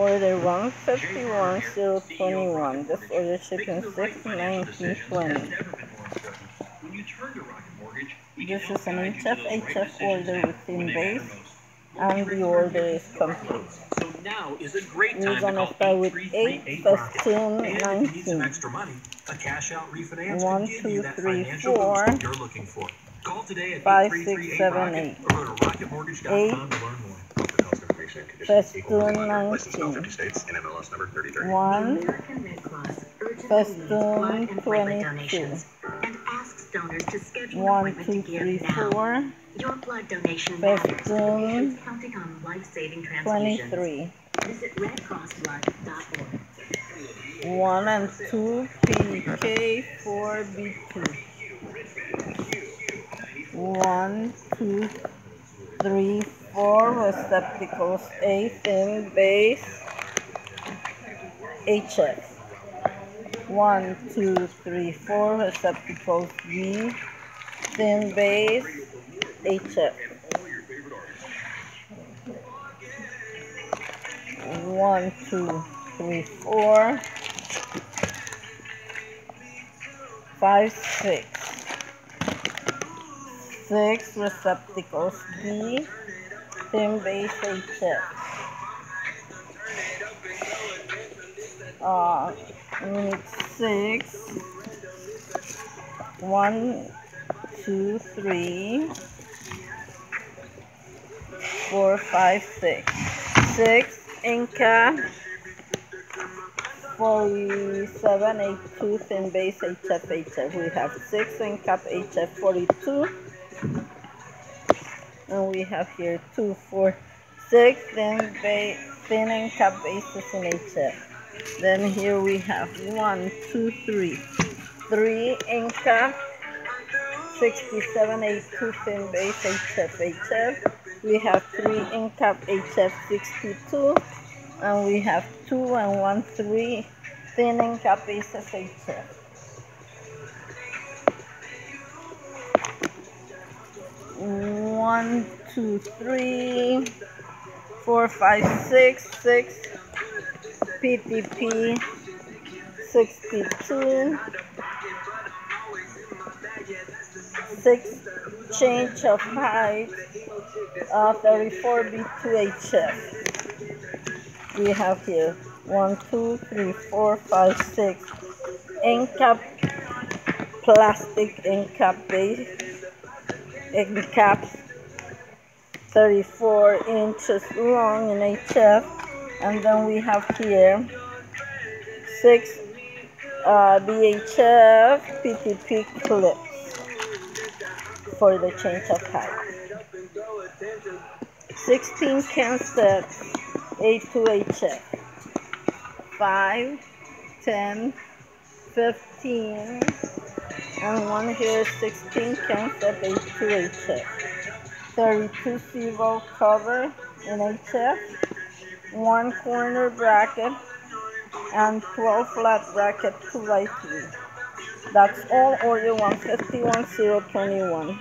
Order 151021. This order shipped in 61920. This is an HF HF order within base, and the order is complete. So now is a great time We're gonna start with 8, 15, 19. Extra money, a cash out refinance 1, 2, 3, 4, you're looking for. Call today at 5, 6, 7, 8. 8, Festoon 19. States and MLS number 33. 1 American Red Cross urgently Festoon blood and 22. donations and asks donors to schedule 1 2 3 4 Your blood donation. Festoon counting on life-saving transfusions. 23. Visit redcrossblood.org. 1 and 2 PK 4 B2 1 2 3 4 receptacles A thin base HF 1 2 3 4 receptacles B thin base HF 1 2 3 4 five, six. Six receptacles B, thin base HF. Uh, we need six. One, two, three, four, five, six. Six Inca. 47 82 thin base HF HF. We have 6 in cap HF 42. And we have here 2, 4, 6 thin, base, thin and cap bases in HF. Then here we have 1, 2, 3. 3 in cap 67 82 thin base HF HF. We have 3 in cap HF 62 and we have two and one three thinning capaces HF. One, two, three, four, five, six, six, PTP, 62, six change of height, uh, 34 B2 HF we have here one, two, three, four, five, six. Cap plastic cap base caps 34 inches long in HF and then we have here six uh, BHF PTP clips for the change of height. 16 can sets A2HF 5, 10, 15, and one here 16 concept A2HF 32 zero cover in HF, one corner bracket, and 12 flat bracket 2 by 3. That's all order 151021.